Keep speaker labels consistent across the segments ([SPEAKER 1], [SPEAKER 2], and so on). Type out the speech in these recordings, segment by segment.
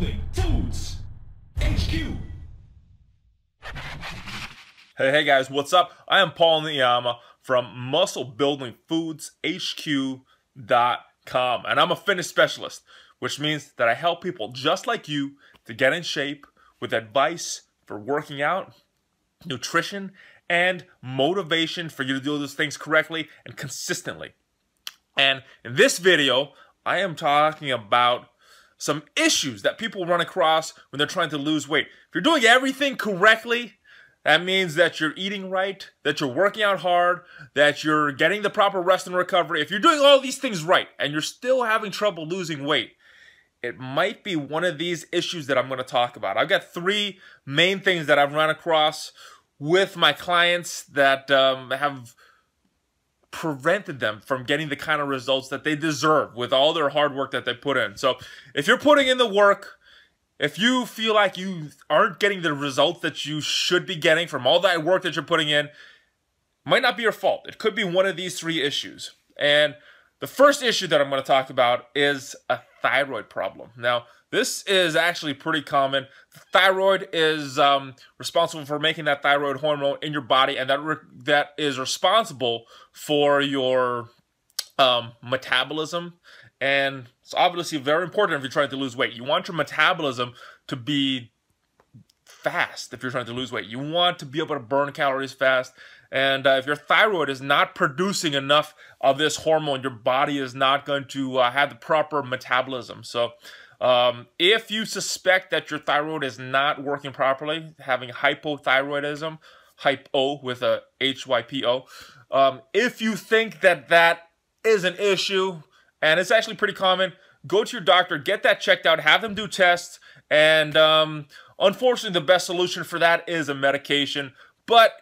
[SPEAKER 1] Building Foods HQ.
[SPEAKER 2] Hey, hey guys, what's up? I am Paul Niiyama from Muscle Building Foods HQ.com, and I'm a fitness specialist, which means that I help people just like you to get in shape with advice for working out, nutrition, and motivation for you to do those things correctly and consistently. And in this video, I am talking about some issues that people run across when they're trying to lose weight. If you're doing everything correctly, that means that you're eating right, that you're working out hard, that you're getting the proper rest and recovery. If you're doing all these things right and you're still having trouble losing weight, it might be one of these issues that I'm going to talk about. I've got three main things that I've run across with my clients that um, have prevented them from getting the kind of results that they deserve with all their hard work that they put in. So if you're putting in the work, if you feel like you aren't getting the results that you should be getting from all that work that you're putting in, might not be your fault. It could be one of these three issues. And the first issue that I'm going to talk about is a thyroid problem. Now, this is actually pretty common. The thyroid is um, responsible for making that thyroid hormone in your body, and that that is responsible for your um, metabolism. And it's obviously very important if you're trying to lose weight. You want your metabolism to be fast if you're trying to lose weight. You want to be able to burn calories fast. And uh, if your thyroid is not producing enough of this hormone, your body is not going to uh, have the proper metabolism. So um, if you suspect that your thyroid is not working properly, having hypothyroidism, hypo with a H-Y-P-O, um, if you think that that is an issue, and it's actually pretty common, go to your doctor, get that checked out, have them do tests, and um, unfortunately the best solution for that is a medication, but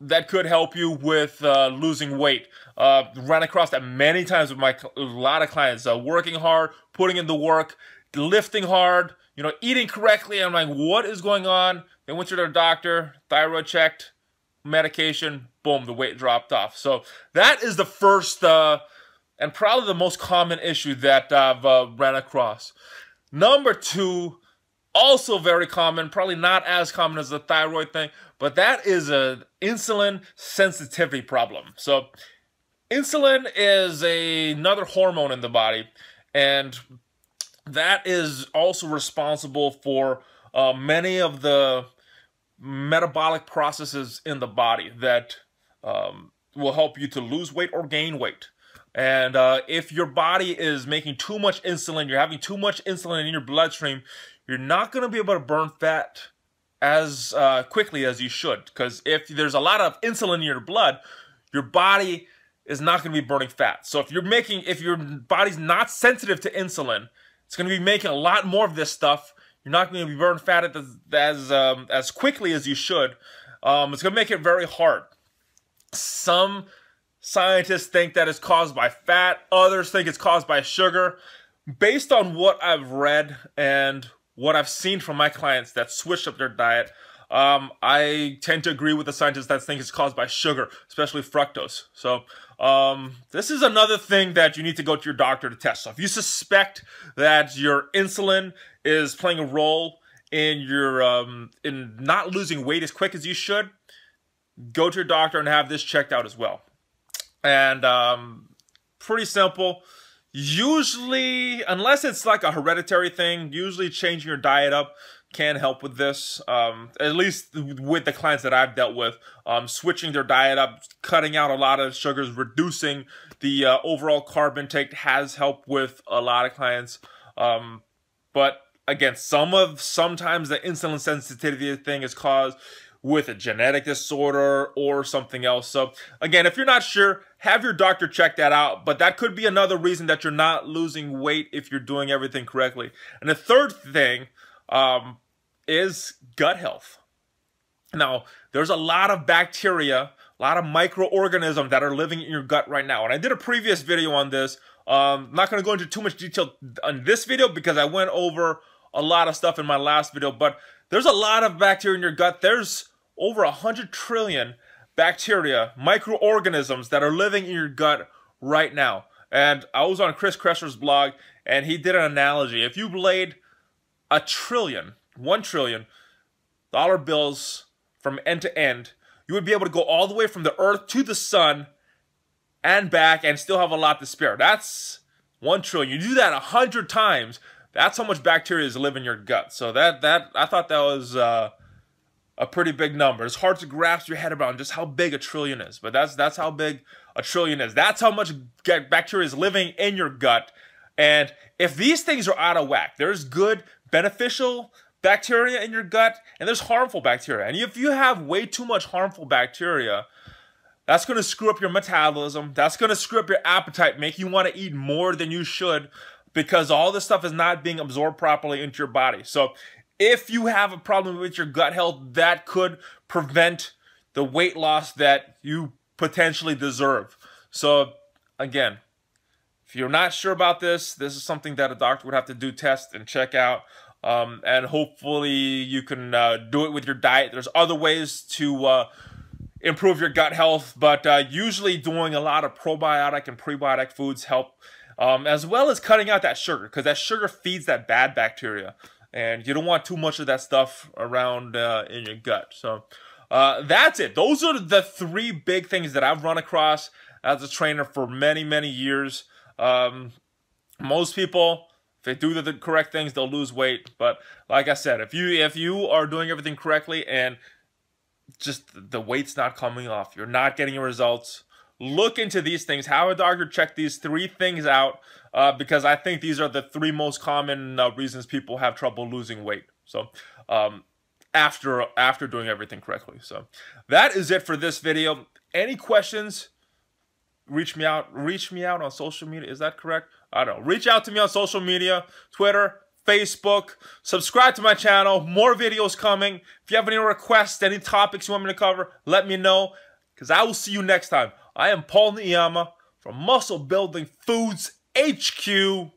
[SPEAKER 2] that could help you with uh, losing weight. Uh, ran across that many times with my a lot of clients, uh, working hard, putting in the work, lifting hard, you know, eating correctly. I'm like, what is going on? They went to their doctor, thyroid checked, medication, boom, the weight dropped off. So that is the first uh, and probably the most common issue that I've uh, ran across. Number two, also very common, probably not as common as the thyroid thing, but that is an insulin sensitivity problem. So insulin is a, another hormone in the body, and that is also responsible for uh, many of the metabolic processes in the body that um, will help you to lose weight or gain weight. And uh, if your body is making too much insulin, you're having too much insulin in your bloodstream, you're not going to be able to burn fat as uh, quickly as you should. Because if there's a lot of insulin in your blood, your body is not going to be burning fat. So if you're making, if your body's not sensitive to insulin, it's going to be making a lot more of this stuff. You're not going to be burning fat as as, um, as quickly as you should. Um, it's going to make it very hard. Some scientists think that it's caused by fat. Others think it's caused by sugar. Based on what I've read and what I've seen from my clients that switched up their diet, um, I tend to agree with the scientists that think it's caused by sugar, especially fructose. So um, this is another thing that you need to go to your doctor to test. So if you suspect that your insulin is playing a role in your um, in not losing weight as quick as you should, go to your doctor and have this checked out as well. And um, pretty simple. Usually, unless it's like a hereditary thing, usually changing your diet up can help with this. Um, at least with the clients that I've dealt with, um, switching their diet up, cutting out a lot of sugars, reducing the uh, overall carb intake has helped with a lot of clients. Um, but again, some of sometimes the insulin sensitivity thing is caused with a genetic disorder or something else. So again, if you're not sure, have your doctor check that out. But that could be another reason that you're not losing weight if you're doing everything correctly. And the third thing um, is gut health. Now, there's a lot of bacteria, a lot of microorganisms that are living in your gut right now. And I did a previous video on this. Um, I'm not going to go into too much detail on this video because I went over a lot of stuff in my last video. But there's a lot of bacteria in your gut. There's over 100 trillion bacteria, microorganisms that are living in your gut right now. And I was on Chris Kresser's blog, and he did an analogy. If you laid a trillion, one trillion dollar bills from end to end, you would be able to go all the way from the earth to the sun and back and still have a lot to spare. That's one trillion. You do that a hundred times. That's how much bacteria is living in your gut. So that that I thought that was uh, a pretty big number. It's hard to grasp your head around just how big a trillion is, but that's that's how big a trillion is. That's how much bacteria is living in your gut. And if these things are out of whack, there's good beneficial bacteria in your gut and there's harmful bacteria. And if you have way too much harmful bacteria, that's going to screw up your metabolism. That's going to screw up your appetite, make you want to eat more than you should because all this stuff is not being absorbed properly into your body. So if you have a problem with your gut health, that could prevent the weight loss that you potentially deserve. So again, if you're not sure about this, this is something that a doctor would have to do test and check out. Um, and hopefully you can uh, do it with your diet. There's other ways to uh, improve your gut health, but uh, usually doing a lot of probiotic and prebiotic foods help, um, as well as cutting out that sugar, because that sugar feeds that bad bacteria, and you don't want too much of that stuff around uh, in your gut. So uh, that's it. Those are the three big things that I've run across as a trainer for many, many years. Um, most people if they do the correct things they'll lose weight but like i said if you if you are doing everything correctly and just the weight's not coming off. You're not getting results. Look into these things. Have a doctor check these three things out uh, because I think these are the three most common uh, reasons people have trouble losing weight. So, um, after after doing everything correctly. So, that is it for this video. Any questions? Reach me out. Reach me out on social media. Is that correct? I don't know. Reach out to me on social media, Twitter, Facebook. Subscribe to my channel. More videos coming. If you have any requests, any topics you want me to cover, let me know. Because I will see you next time. I am Paul Niiyama from Muscle Building Foods HQ.com.